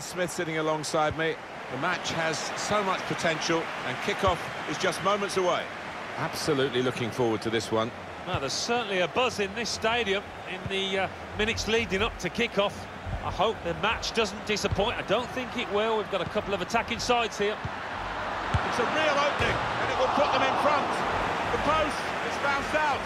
Smith sitting alongside me. The match has so much potential and kickoff is just moments away. Absolutely looking forward to this one. Now, there's certainly a buzz in this stadium in the uh, minutes leading up to kickoff. I hope the match doesn't disappoint. I don't think it will. We've got a couple of attacking sides here. It's a real opening, and it will put them in front. The post is bounced out.